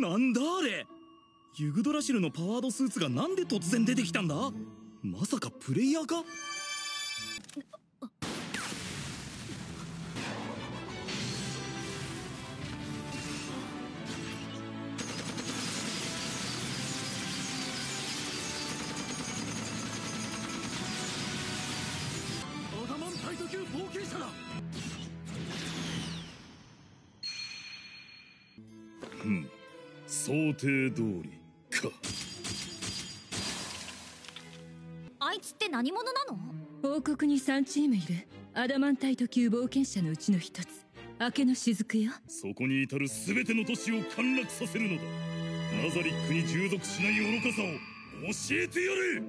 はあなんだあれ。ユグドラシルのパワードスーツがなんで突然出てきたんだ？まさかプレイヤーか？うん想定通りか。あいつって何者なの？王国に3チームいる。アダマンタイト級冒険者のうちの一つ。明けの雫よ。そこに至る全ての都市を陥落させるのだ。ナザリックに従属しない愚かさを教えてやれ